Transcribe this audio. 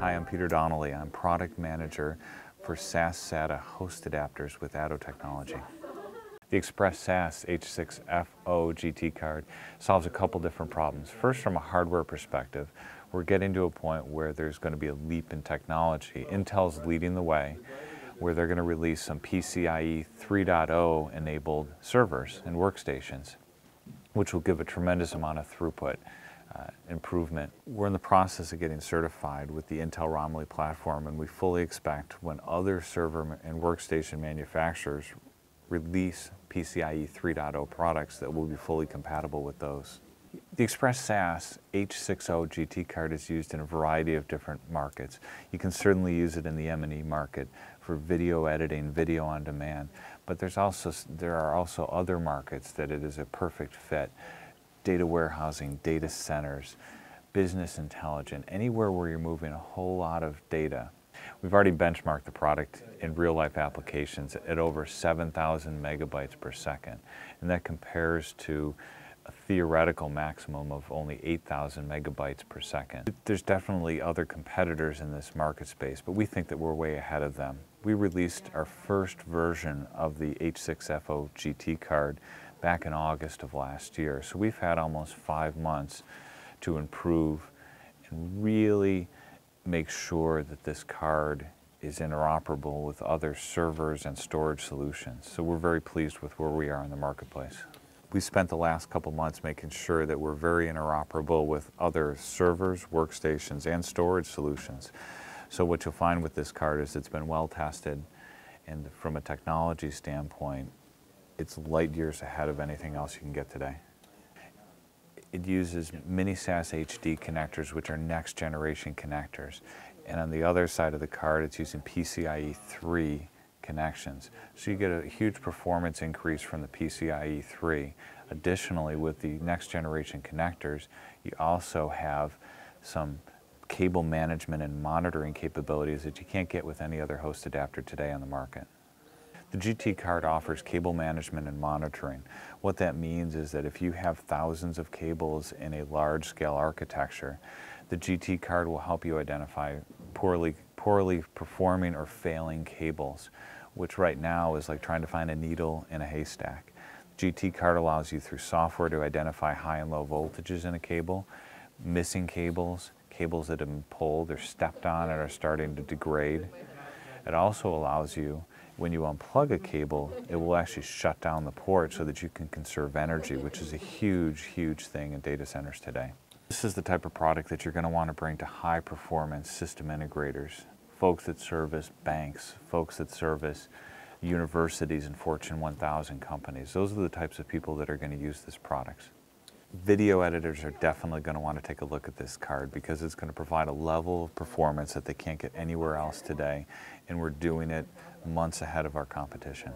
Hi, I'm Peter Donnelly. I'm product manager for SAS SATA host adapters with ATTO Technology. The Express SAS H6F0 GT card solves a couple different problems. First, from a hardware perspective, we're getting to a point where there's going to be a leap in technology. Intel's leading the way, where they're going to release some PCIe 3.0 enabled servers and workstations, which will give a tremendous amount of throughput uh, improvement. We're in the process of getting certified with the Intel Romley platform and we fully expect when other server and workstation manufacturers release PCIe 3.0 products that will be fully compatible with those. The Express SAS H60 GT card is used in a variety of different markets. You can certainly use it in the M&E market for video editing, video on demand, but there's also, there are also other markets that it is a perfect fit data warehousing, data centers, business intelligence, anywhere where you're moving a whole lot of data. We've already benchmarked the product in real life applications at over 7,000 megabytes per second, and that compares to a theoretical maximum of only 8,000 megabytes per second. There's definitely other competitors in this market space, but we think that we're way ahead of them. We released our first version of the H6F0 GT card back in August of last year. So we've had almost five months to improve and really make sure that this card is interoperable with other servers and storage solutions. So we're very pleased with where we are in the marketplace. We spent the last couple months making sure that we're very interoperable with other servers, workstations, and storage solutions. So what you'll find with this card is it's been well tested and from a technology standpoint, it's light years ahead of anything else you can get today. It uses mini SAS HD connectors, which are next generation connectors. And on the other side of the card, it's using PCIe 3 connections. So you get a huge performance increase from the PCIe 3. Additionally, with the next generation connectors, you also have some cable management and monitoring capabilities that you can't get with any other host adapter today on the market. The GT card offers cable management and monitoring. What that means is that if you have thousands of cables in a large scale architecture, the GT card will help you identify poorly, poorly performing or failing cables, which right now is like trying to find a needle in a haystack. GT card allows you through software to identify high and low voltages in a cable, missing cables, cables that have been pulled or stepped on and are starting to degrade. It also allows you when you unplug a cable, it will actually shut down the port so that you can conserve energy, which is a huge, huge thing in data centers today. This is the type of product that you're going to want to bring to high performance system integrators, folks that service banks, folks that service universities and Fortune 1000 companies. Those are the types of people that are going to use this product. Video editors are definitely going to want to take a look at this card because it's going to provide a level of performance that they can't get anywhere else today, and we're doing it months ahead of our competition.